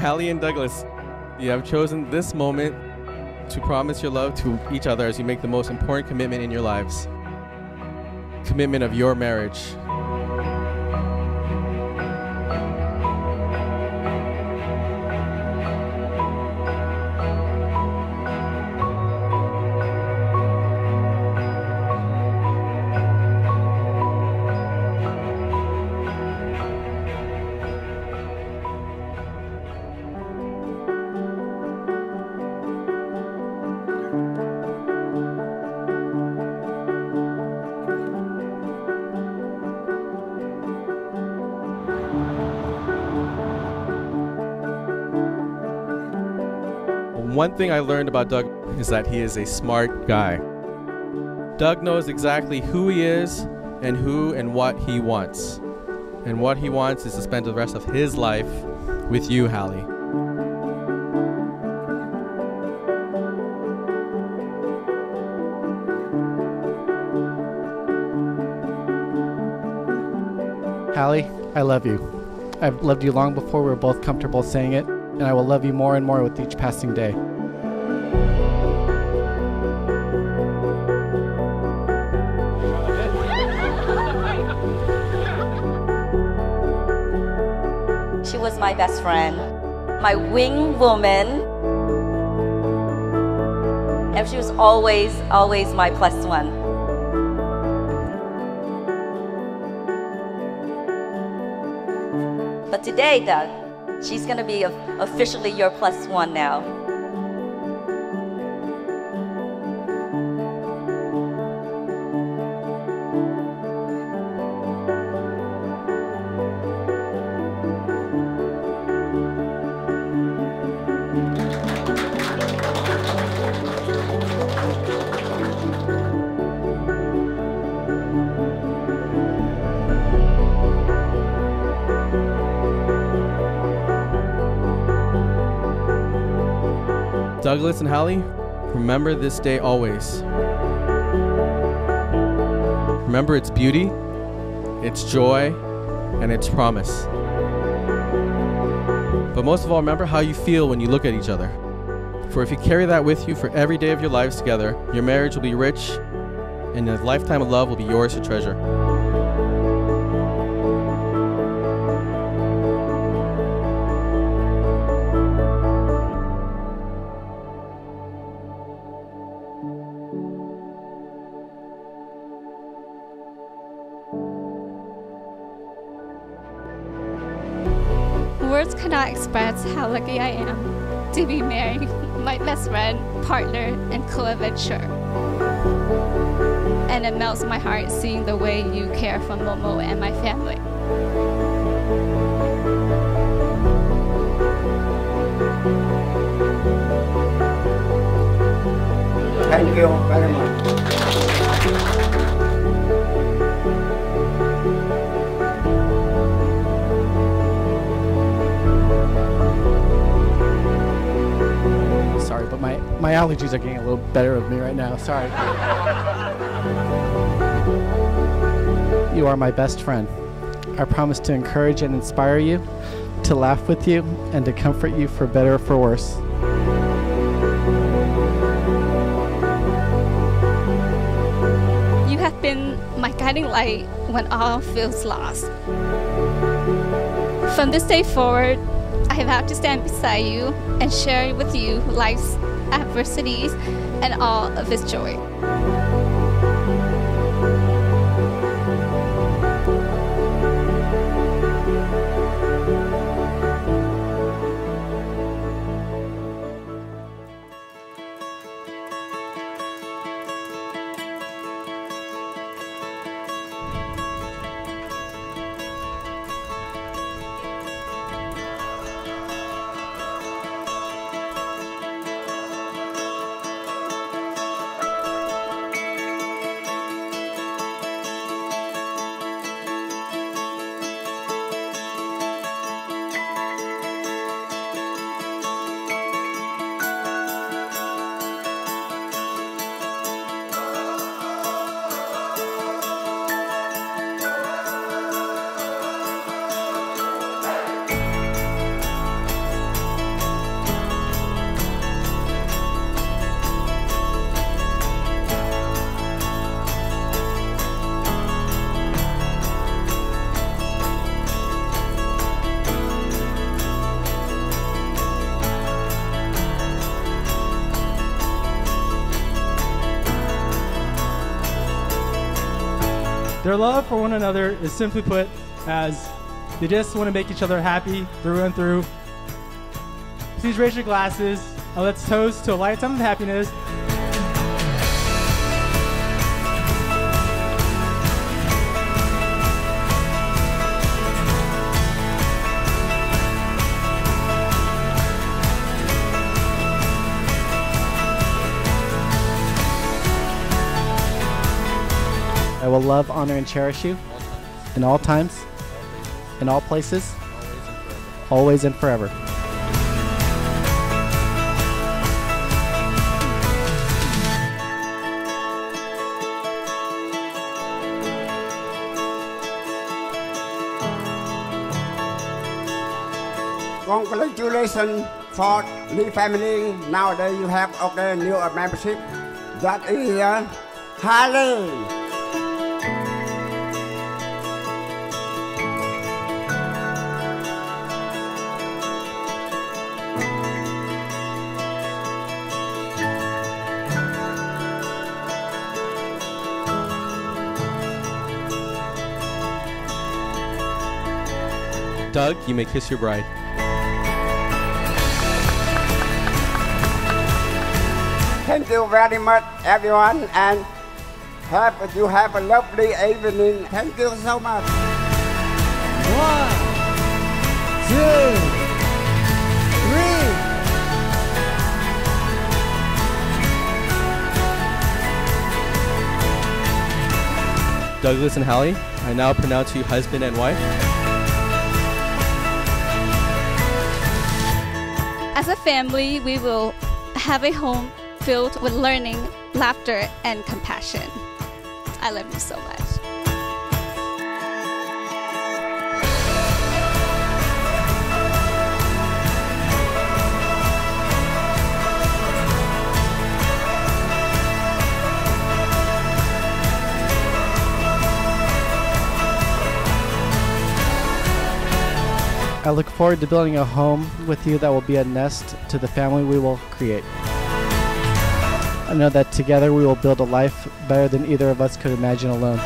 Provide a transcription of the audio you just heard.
Hallie and Douglas, you have chosen this moment to promise your love to each other as you make the most important commitment in your lives commitment of your marriage. One thing I learned about Doug is that he is a smart guy. Doug knows exactly who he is and who and what he wants. And what he wants is to spend the rest of his life with you, Hallie. Hallie, I love you. I've loved you long before we were both comfortable saying it, and I will love you more and more with each passing day. She was my best friend, my wing woman. And she was always, always my plus one. But today, Doug, she's gonna be officially your plus one now. Douglas and Hallie, remember this day always. Remember its beauty, its joy, and its promise. But most of all, remember how you feel when you look at each other. For if you carry that with you for every day of your lives together, your marriage will be rich, and a lifetime of love will be yours to treasure. Express how lucky I am to be marrying my best friend, partner, and co-adventurer. And it melts my heart seeing the way you care for Momo and my family. Thank you very much. My, allergies are getting a little better of me right now. Sorry. you are my best friend. I promise to encourage and inspire you, to laugh with you, and to comfort you for better or for worse. You have been my guiding light when all feels lost. From this day forward, I vow to stand beside you and share with you life's adversities and all of his joy. Their love for one another is simply put as they just want to make each other happy through and through. Please raise your glasses and let's toast to a lifetime of happiness. I will love, honor, and cherish you in all times, in all places, always and forever. Congratulations for the family. Nowadays you have okay new membership. That is uh, Harley. Doug, you may kiss your bride. Thank you very much, everyone, and have you have a lovely evening. Thank you so much. One, two, three. Douglas and Hallie, I now pronounce you husband and wife. As a family, we will have a home filled with learning, laughter, and compassion. I love you so much. I look forward to building a home with you that will be a nest to the family we will create. I know that together we will build a life better than either of us could imagine alone.